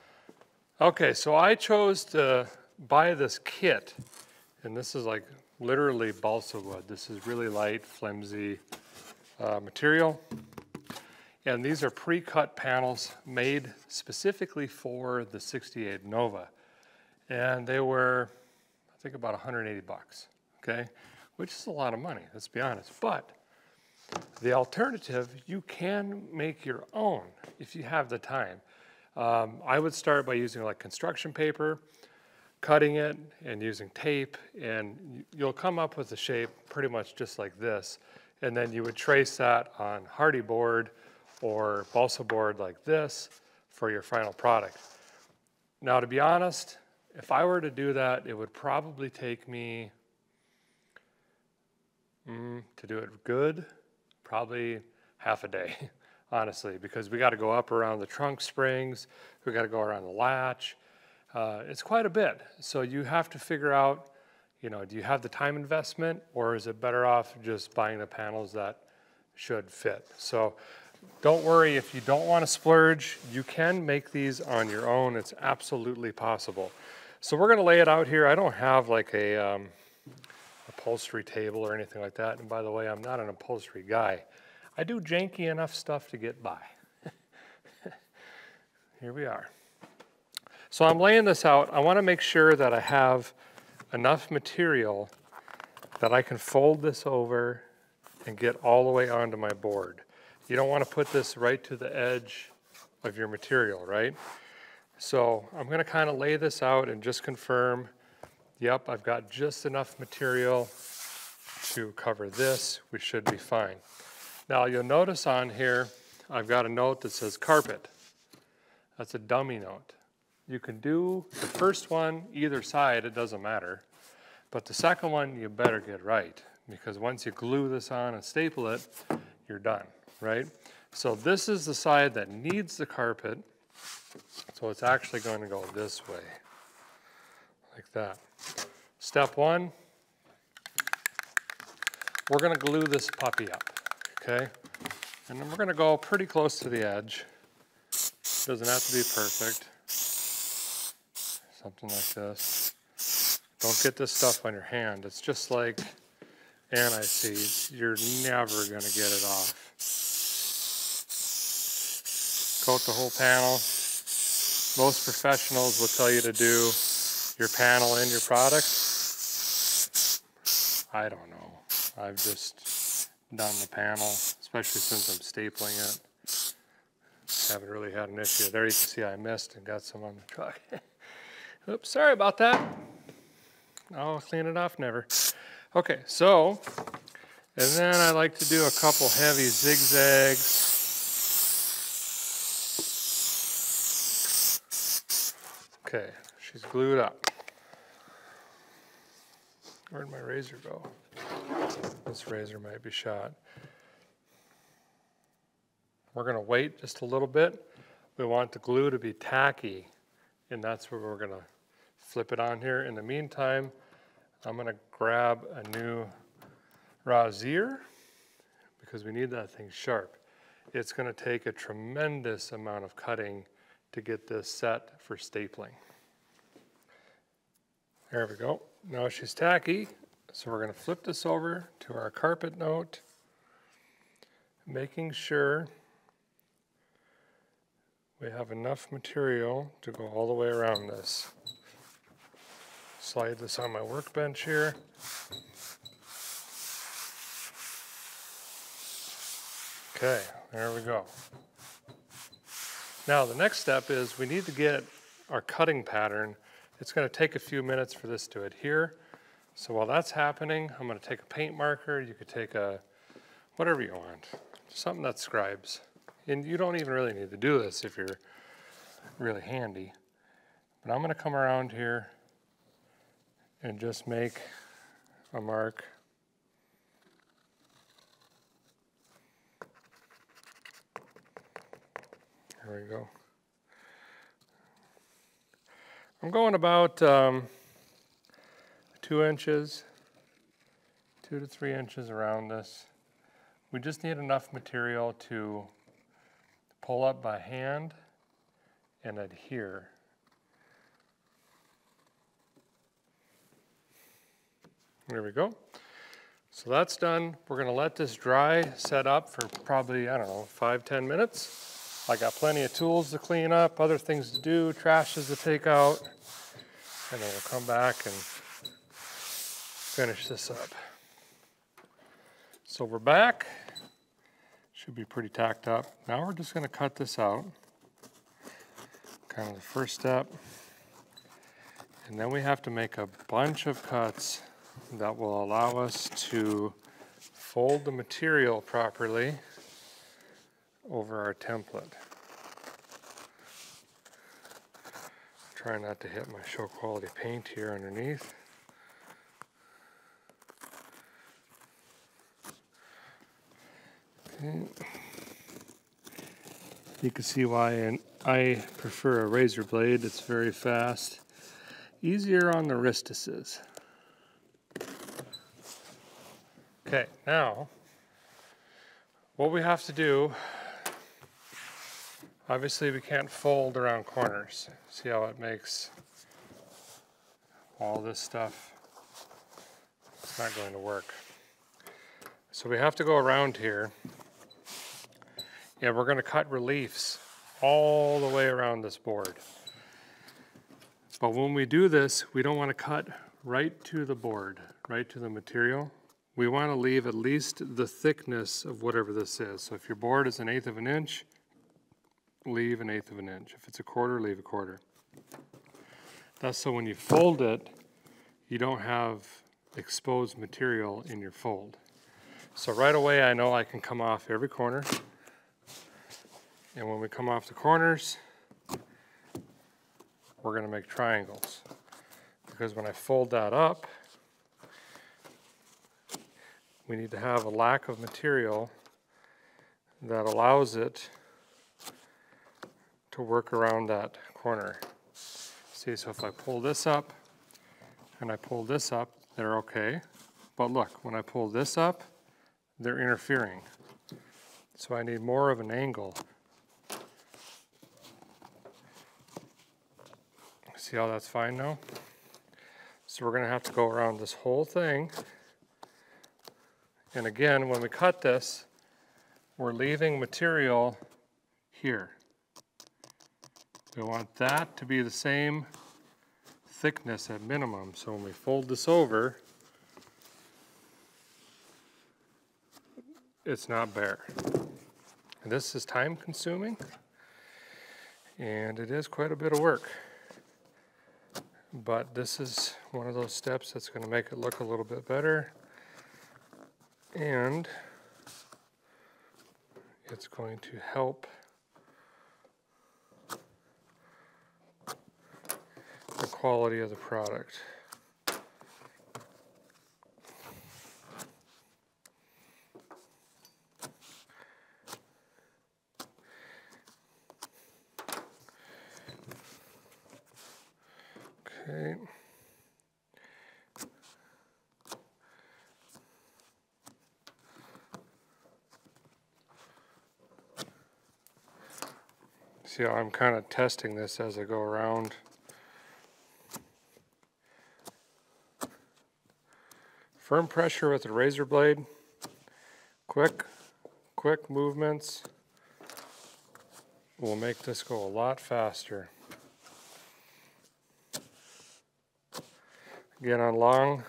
Okay, so I chose to buy this kit, and this is like literally balsa wood. This is really light, flimsy uh, material. And these are pre-cut panels made specifically for the 68 Nova. And they were, I think about 180 bucks, okay? Which is a lot of money, let's be honest. But the alternative, you can make your own if you have the time. Um, I would start by using like construction paper, cutting it and using tape, and you'll come up with a shape pretty much just like this. And then you would trace that on hardy board or balsa board like this for your final product. Now, to be honest, if I were to do that, it would probably take me, mm, to do it good, probably half a day, honestly, because we got to go up around the trunk springs, we got to go around the latch, uh, it's quite a bit. So you have to figure out, you know, do you have the time investment or is it better off just buying the panels that should fit? So don't worry if you don't want to splurge, you can make these on your own. It's absolutely possible. So we're going to lay it out here. I don't have like a um, upholstery table or anything like that. And by the way, I'm not an upholstery guy. I do janky enough stuff to get by. here we are. So I'm laying this out. I want to make sure that I have enough material that I can fold this over and get all the way onto my board. You don't want to put this right to the edge of your material, right? So I'm going to kind of lay this out and just confirm, yep, I've got just enough material to cover this. We should be fine. Now you'll notice on here, I've got a note that says carpet. That's a dummy note. You can do the first one either side, it doesn't matter. But the second one, you better get right because once you glue this on and staple it, you're done, right? So this is the side that needs the carpet. So it's actually going to go this way, like that. Step one, we're gonna glue this puppy up, okay? And then we're gonna go pretty close to the edge. Doesn't have to be perfect. Something like this. Don't get this stuff on your hand. It's just like anti-seize. You're never gonna get it off. Coat the whole panel. Most professionals will tell you to do your panel and your product. I don't know. I've just done the panel, especially since I'm stapling it. Haven't really had an issue. There you can see I missed and got some on the truck. Oops, sorry about that. I'll clean it off never. Okay, so, and then I like to do a couple heavy zigzags. Okay, she's glued up. Where'd my razor go? This razor might be shot. We're gonna wait just a little bit. We want the glue to be tacky, and that's where we're gonna flip it on here. In the meantime, I'm gonna grab a new Razor because we need that thing sharp. It's gonna take a tremendous amount of cutting to get this set for stapling. There we go. Now she's tacky, so we're going to flip this over to our carpet note, making sure we have enough material to go all the way around this. Slide this on my workbench here. Okay, there we go. Now the next step is we need to get our cutting pattern. It's going to take a few minutes for this to adhere. So while that's happening, I'm going to take a paint marker. You could take a, whatever you want, something that scribes. And you don't even really need to do this if you're really handy. But I'm going to come around here and just make a mark. There we go. I'm going about um, two inches, two to three inches around this. We just need enough material to pull up by hand and adhere. There we go. So that's done. We're going to let this dry, set up for probably, I don't know, five, ten minutes. I got plenty of tools to clean up, other things to do, trashes to take out, and then we'll come back and finish this up. So we're back. Should be pretty tacked up. Now we're just going to cut this out. Kind of the first step. And then we have to make a bunch of cuts that will allow us to fold the material properly over our template. Try not to hit my show quality paint here underneath. You can see why I prefer a razor blade. It's very fast. Easier on the wristises. Okay, now, what we have to do, obviously we can't fold around corners. See how it makes all this stuff? It's not going to work. So we have to go around here and we're going to cut reliefs all the way around this board. But when we do this, we don't want to cut right to the board, right to the material. We want to leave at least the thickness of whatever this is. So if your board is an eighth of an inch, leave an eighth of an inch. If it's a quarter, leave a quarter. That's so when you fold it, you don't have exposed material in your fold. So right away, I know I can come off every corner. And when we come off the corners, we're gonna make triangles. Because when I fold that up, we need to have a lack of material that allows it to work around that corner. See, so if I pull this up and I pull this up, they're okay. But look, when I pull this up, they're interfering. So I need more of an angle. See how that's fine now? So we're gonna have to go around this whole thing. And again, when we cut this, we're leaving material here. We want that to be the same thickness at minimum. So when we fold this over, it's not bare. And this is time consuming and it is quite a bit of work. But this is one of those steps that's going to make it look a little bit better and it's going to help the quality of the product. Okay. See how I'm kind of testing this as I go around. Firm pressure with the razor blade. Quick, quick movements will make this go a lot faster. Again, on long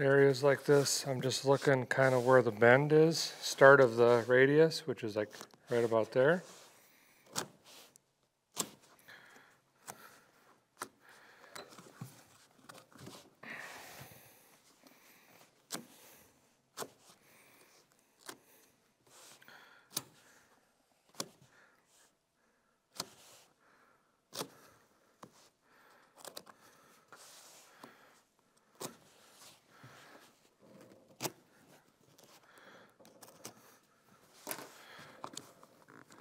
areas like this, I'm just looking kind of where the bend is, start of the radius, which is like right about there.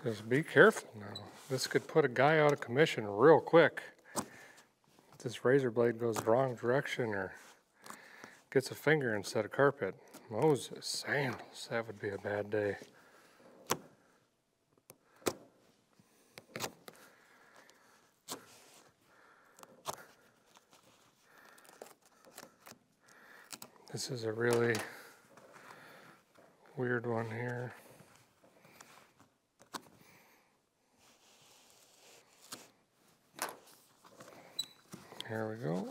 Just be careful now. This could put a guy out of commission real quick. If this razor blade goes the wrong direction or gets a finger instead of carpet. Moses, sandals, that would be a bad day. This is a really weird one here. Here we go.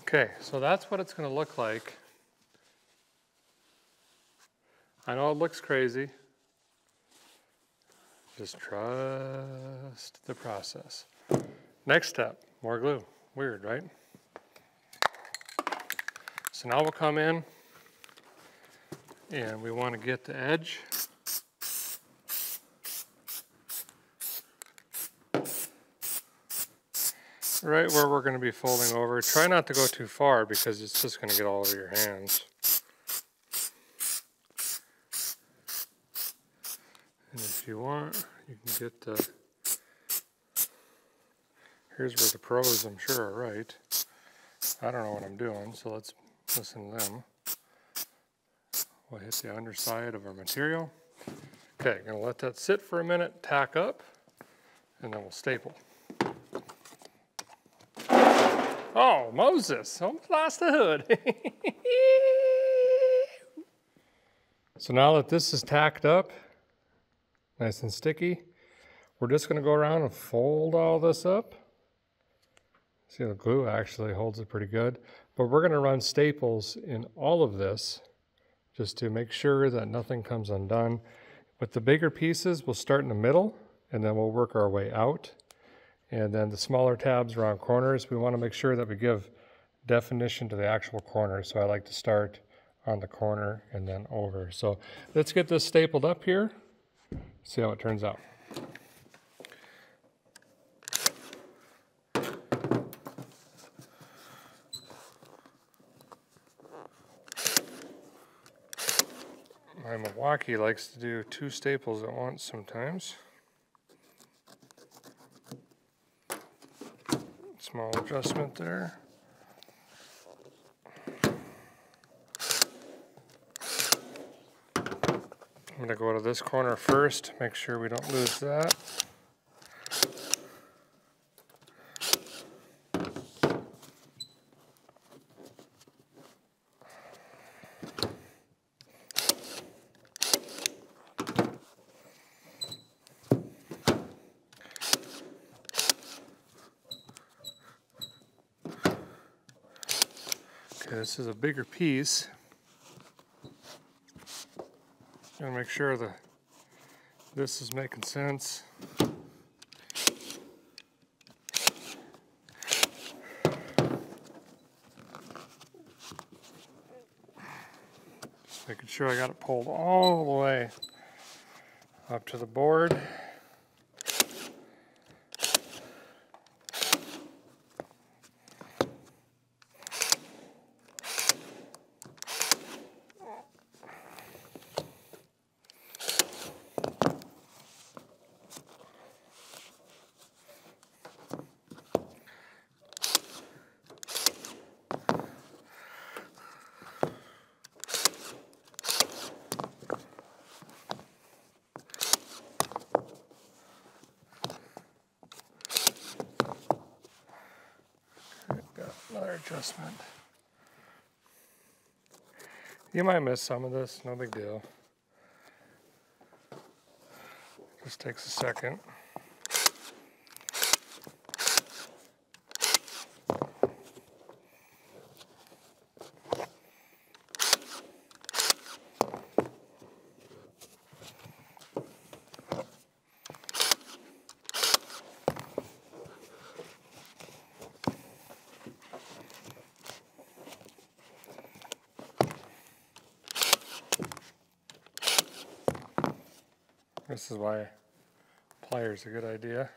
Okay, so that's what it's going to look like. I know it looks crazy. Just trust the process. Next step, more glue. Weird, right? So now we'll come in and we want to get the edge. Right where we're going to be folding over. Try not to go too far because it's just going to get all over your hands. And if you want, you can get the Here's where the pros, I'm sure, are right. I don't know what I'm doing, so let's listen to them. We'll hit the underside of our material. Okay, gonna let that sit for a minute, tack up, and then we'll staple. Oh, Moses, almost lost the hood. so now that this is tacked up, nice and sticky, we're just gonna go around and fold all this up. See, the glue actually holds it pretty good. But we're gonna run staples in all of this just to make sure that nothing comes undone. With the bigger pieces, we'll start in the middle and then we'll work our way out. And then the smaller tabs around corners, we want to make sure that we give definition to the actual corner. So I like to start on the corner and then over. So let's get this stapled up here, see how it turns out. Milwaukee likes to do two staples at once sometimes. Small adjustment there. I'm going to go to this corner first, make sure we don't lose that. This is a bigger piece. Gotta make sure the this is making sense. Just making sure I got it pulled all the way up to the board. another adjustment. You might miss some of this, no big deal. Just takes a second. This is why pliers are a good idea.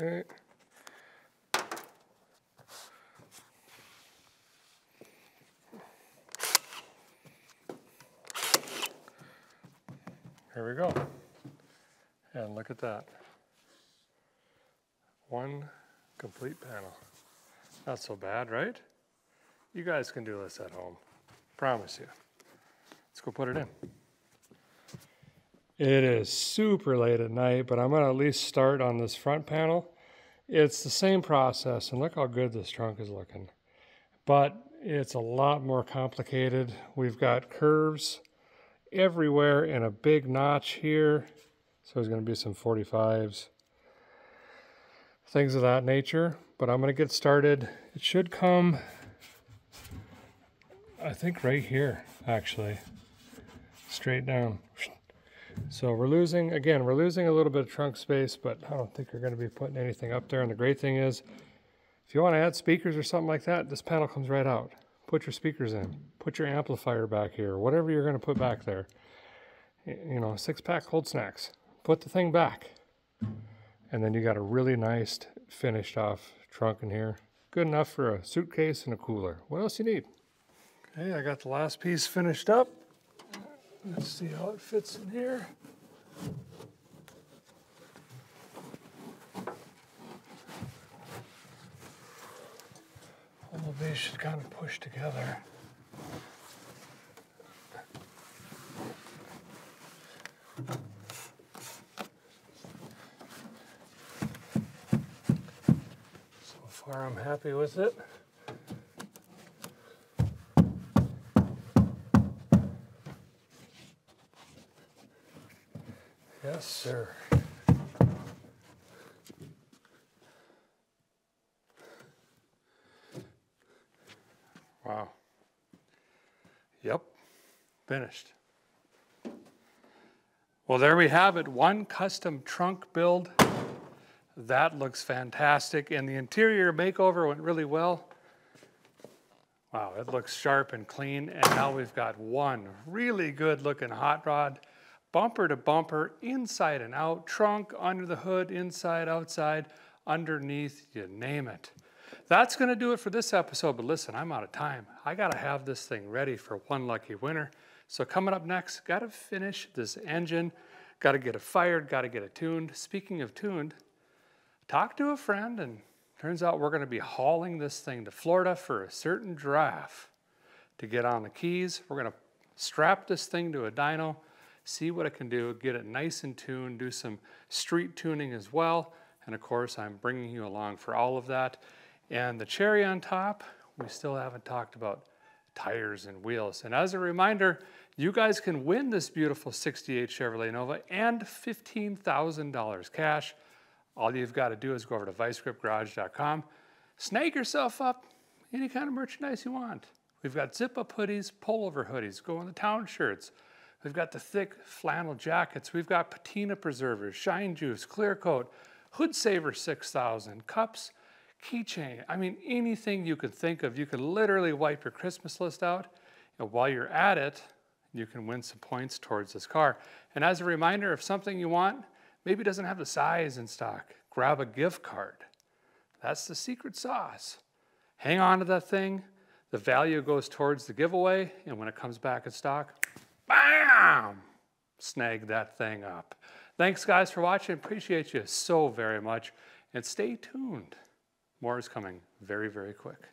Okay. Here we go. And look at that. One complete panel. Not so bad, right? You guys can do this at home. Promise you. Let's go put it in. It is super late at night, but I'm going to at least start on this front panel. It's the same process, and look how good this trunk is looking. But it's a lot more complicated. We've got curves everywhere and a big notch here. So there's going to be some 45s, things of that nature. But I'm going to get started. It should come, I think right here, actually, straight down. So we're losing, again, we're losing a little bit of trunk space, but I don't think we're going to be putting anything up there. And the great thing is, if you want to add speakers or something like that, this panel comes right out. Put your speakers in. Put your amplifier back here. Whatever you're going to put back there. You know, six pack cold snacks. Put the thing back. And then you got a really nice finished off trunk in here. Good enough for a suitcase and a cooler. What else you need? Okay, I got the last piece finished up. Let's see how it fits in here. These should kind of push together. So far I'm happy with it. Yes, sir. Wow. Yep, finished. Well, there we have it. One custom trunk build. That looks fantastic. And the interior makeover went really well. Wow, it looks sharp and clean. And now we've got one really good looking hot rod, bumper to bumper, inside and out, trunk, under the hood, inside, outside, underneath, you name it. That's going to do it for this episode. But listen, I'm out of time. I got to have this thing ready for one lucky winner. So coming up next, got to finish this engine, got to get it fired, got to get it tuned. Speaking of tuned, talk to a friend and turns out we're going to be hauling this thing to Florida for a certain drive to get on the keys. We're going to strap this thing to a dyno, see what it can do, get it nice and tuned, do some street tuning as well. And of course, I'm bringing you along for all of that. And the cherry on top, we still haven't talked about tires and wheels. And as a reminder, you guys can win this beautiful 68 Chevrolet Nova and $15,000 cash. All you've got to do is go over to vicegripgarage.com, snag yourself up any kind of merchandise you want. We've got zip-up hoodies, pullover hoodies, go on the town shirts. We've got the thick flannel jackets. We've got patina preservers, shine juice, clear coat, hood saver 6000, cups, keychain. I mean, anything you could think of. You could literally wipe your Christmas list out. And while you're at it, you can win some points towards this car. And as a reminder, if something you want maybe doesn't have the size in stock, grab a gift card. That's the secret sauce. Hang on to that thing. The value goes towards the giveaway. And when it comes back in stock, bam, snag that thing up. Thanks, guys, for watching. Appreciate you so very much. And stay tuned. More is coming very, very quick.